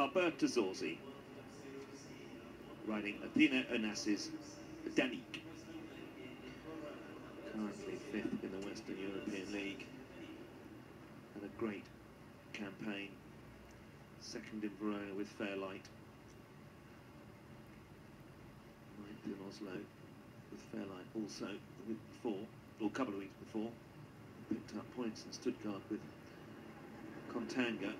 Alberto Zorzi riding Athina Onassis Danique. Currently fifth in the Western European League. Had a great campaign. Second in Verona with Fairlight. Ninth in Oslo with Fairlight also the week before, or a couple of weeks before. Picked up points in Stuttgart with Kontanga.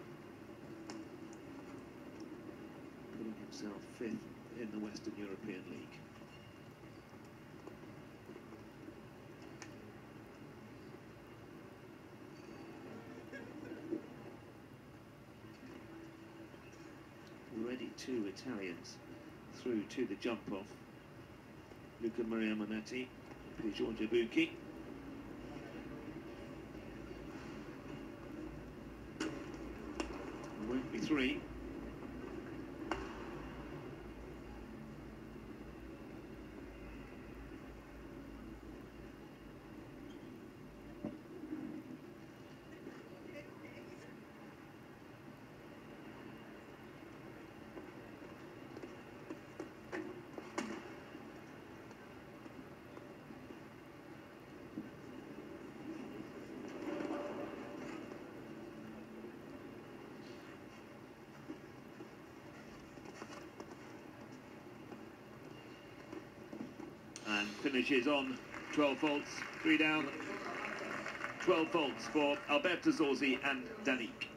Himself fifth in the Western European League. Already two Italians through to the jump off. Luca Maria Moneta and Giorgio Bucci. Won't be three. And finishes on 12 volts, three down, 12 volts for Alberto Zorzi and Danique.